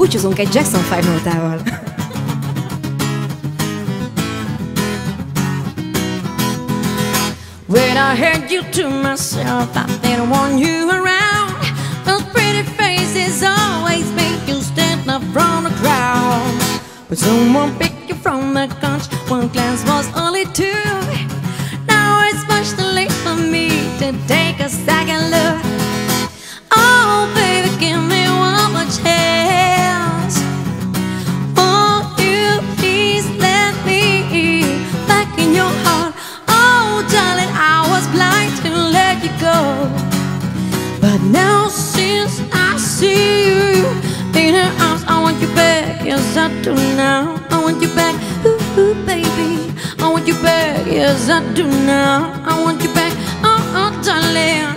búcsúzunk egy Jackson 5 nótával. When I had you to myself, I didn't want you around. Those pretty faces always make you stand up from the crowd. But someone picked you from the bunch. One glance was only two. Now it's much too late for me to take a second look. I do now. I want you back. Ooh, ooh, baby. I want you back. Yes, I do now. I want you back. Oh, oh, darling.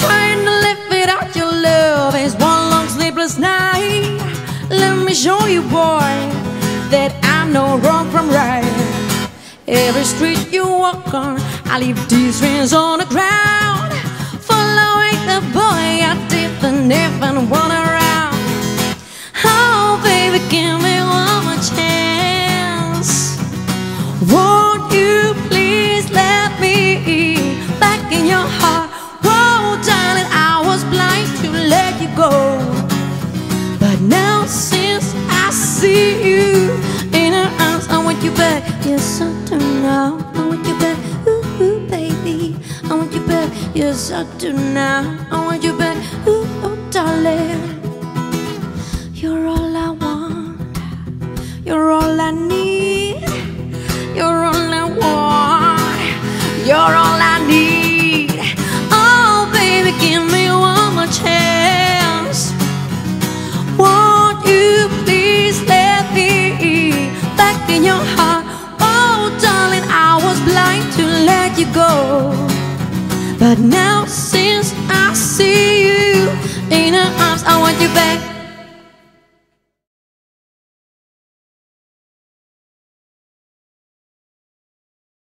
Trying to live without your love is one long sleepless night. Let me show you, boy, that I know wrong from right. Every street you walk on, I leave these rings on the ground. Won't you please let me back in your heart? Oh, darling, I was blind to let you go. But now, since I see you in her arms, I want you back. Yes, I do now. I want you back. Ooh, ooh, baby. I want you back. Yes, I do now. I want you back. Ooh, oh, darling. You're all I want. You're all I need. In your heart? Oh, darling, I was blind to let you go. But now, since I see you in her arms, I want you back.